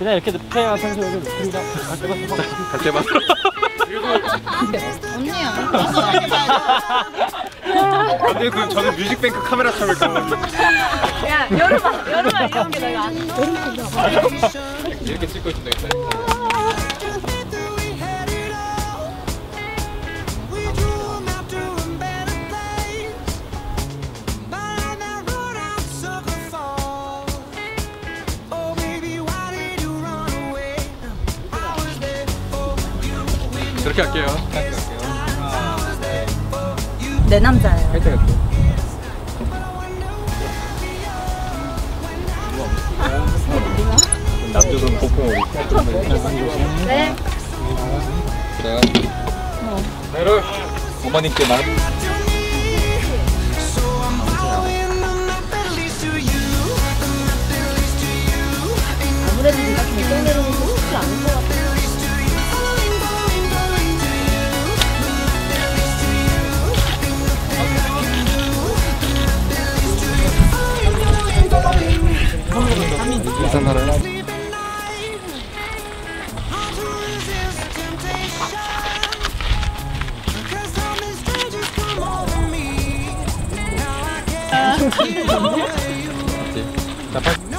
그냥 이렇게 눕혀야 평소에 우리가 갈 때만 언니야. 근데 그 저는 뮤직뱅크 카메라 탑을 거 야 여름아 여름아 이런 게 내가 안. 이렇게 찍고 있으면 되겠다 그렇게 할게요. 내 남자예요. 할때 할게요. 남조선 보풍오리 네. 내가 내를 어머님께만. 아무래도 네가 결정내는 거 쉽지 않을 나